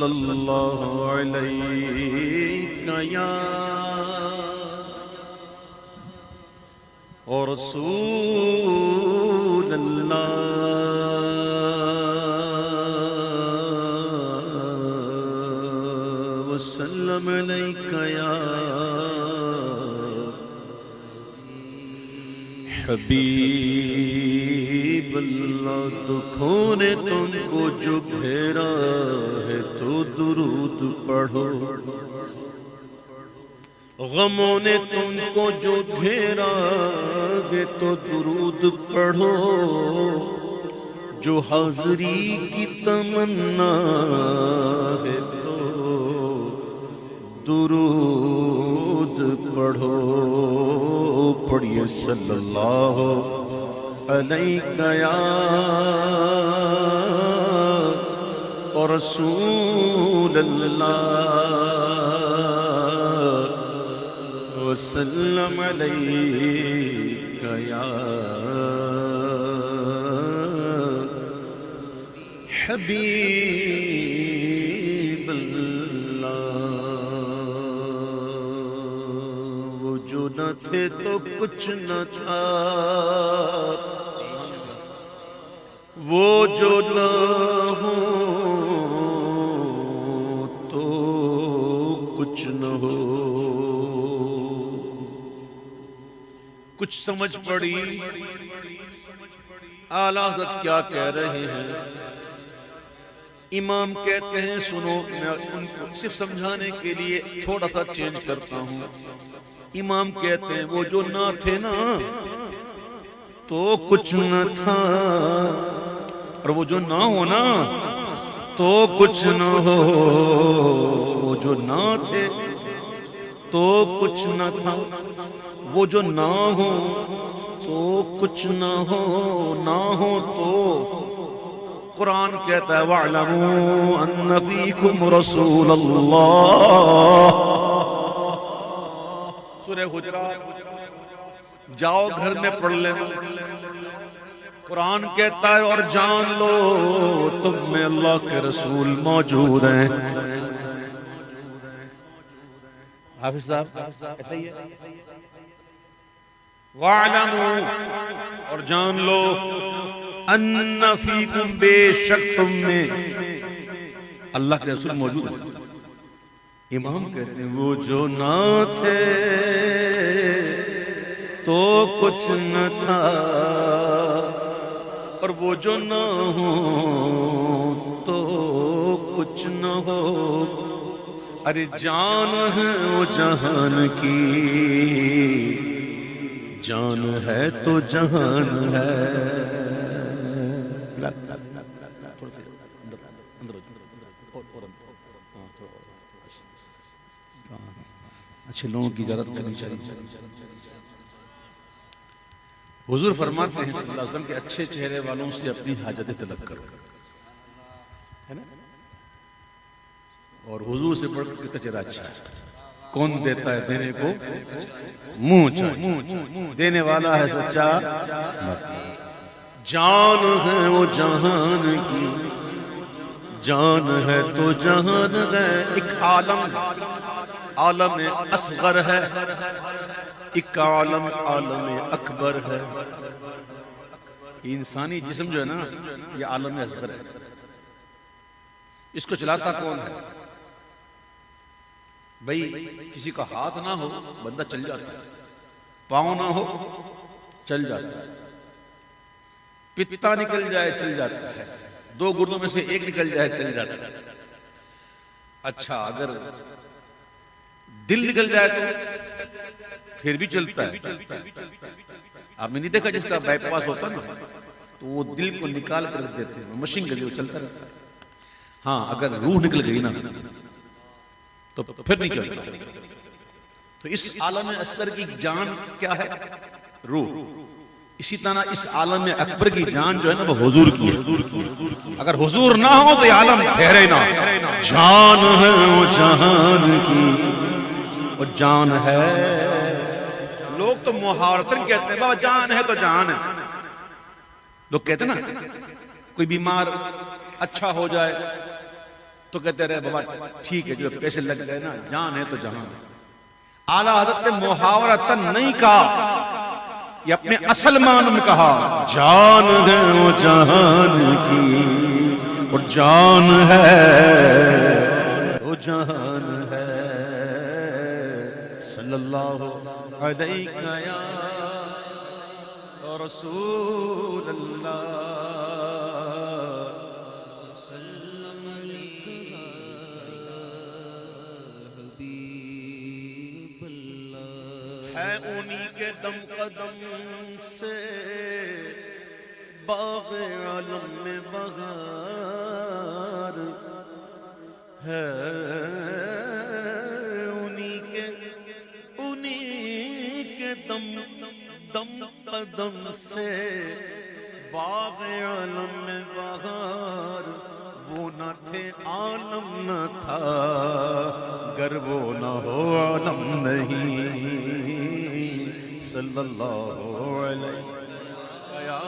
सल्लल्लाहु अलैहि या और रसूल अल्लाह वसल्लम अलैका या हबीब अल्लाह दुखों ने तुमको जो घेरा है तो दुरूद पढ़ो। गमों ने तुमको जो घेरा है तो दुरूद पढ़ो। जो हाजरी की तमन्ना है तो दुरूद पढ़ो। पढ़िए सल्लल्लाहु अलैहि या और रसूल अल्लाह वसल्लम अलैका या हबीब अल्लाह वो जो न थे तो कुछ न था। कुछ समझ पड़ी। आला हज़रत क्या कह रहे हैं? इमाम कहते हैं, सुनो, मैं उनको सिर्फ़ समझाने के लिए थोड़ा सा चेंज करता हूँ। इमाम कहते हैं, वो जो ना थे ना तो कुछ न था। और वो जो ना हो ना तो कुछ न हो। वो जो ना थे तो कुछ न था। वो जो ना हो तो कुछ न हो, ना हो तो कुरान कहता है, वालमू रसूल सूरह हुजरात। जाओ घर में पढ़ लेना। कुरान कहता है, और जान लो, तुम में अल्लाह के रसूल मौजूद हैं। हाफिज साहब, ऐसा ही है? और जान लो अन्नफीकुम बेशक तुम में अल्लाह के रसूल मौजूद है। इमाम कहते हैं, वो जो ना थे तो कुछ न था। और वो जो ना हो तो कुछ न हो। अरे जान है वो जहान की जान है तो जहान है। अच्छे लोगों की इजाज़त करनी चाहिए। हुजूर फरमाते हैं, सल्लल्लाहु अलैहि वसल्लम, के अच्छे चेहरे वालों से अपनी हाजतें तलब करो। है ना? और हुजूर से बढ़ के चेहरा अच्छा है। कौन देता है? देने को मुँह देने वाला है सच्चा जान है वो जहान की, जान है तो जहान है। एक आलम आलम असगर है। एक आलम आलम अकबर है। इंसानी जिस्म जो है ना, ये आलम असगर है। इसको चलाता कौन है? भाई, किसी का हाथ ना हो, बंदा चल जाता है। पाँव ना हो, चल जाता है। पित्ता निकल जाए, चल जाता है। दो गुर्दों में से एक निकल जाए, चल जाता है। अच्छा अगर दिल निकल जाए तो फिर भी चलता है। आपने नहीं देखा जिसका बाईपास होता ना? तो वो दिल को निकाल कर देते हैं। मशीन गली वो चलता रहता है। हाँ अगर रूह निकल गई ना तो फिर नहीं चलता तो इस आलम अस्कर की जान क्या है? रूह। इसी तरह इस आलम में अकबर की जान जो है ना, वो हुजूर की है। अगर हुजूर ना हो तो ये आलम ठहरे ना जान है वो जहान की वो जान है। लोग तो मुहावरतन कहते हैं, बाबा जान है तो जान है। लोग कहते ना, कोई बीमार अच्छा हो जाए तो कहते रहे बाबा ठीक है, जो पैसे लग गए ना, जान है तो जहान है। आला हज़रत ने मुहावरा तन नहीं कहा, ये अपने असल मान में कहा, जान है वो जहान की, वो जान है, वो जान है। सल्लल्लाहु अलैहि या रसूल अल्लाह उन्हीं के दम कदम से बाग आलम में बहार है। उन्हीं के उन्हीं के दम दम कदम से बाग आलम में बहार वो न थे आलम न था गर वो न हो आलम नहीं। सल्लल्लाहु अलैहि या